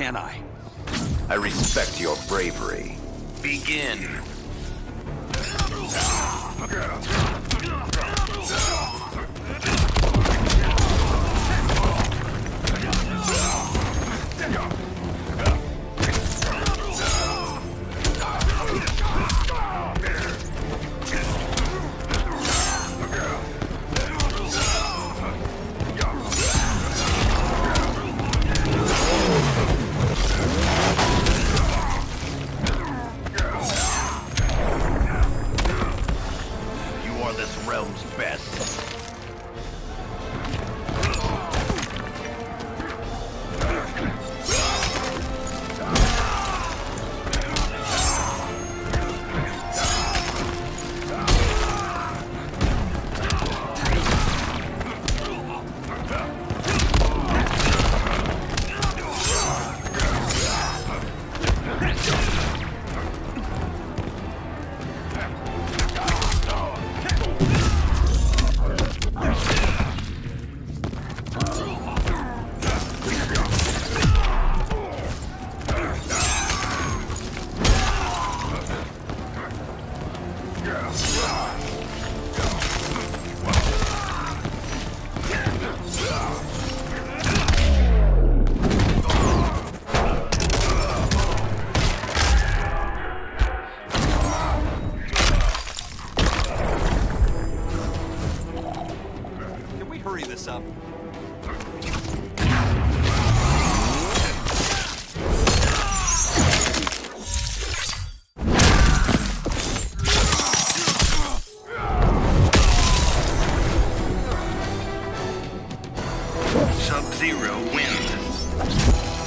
can I? I respect your bravery. Begin. Ah. realm's best. hurry this up. Sub-Zero wins.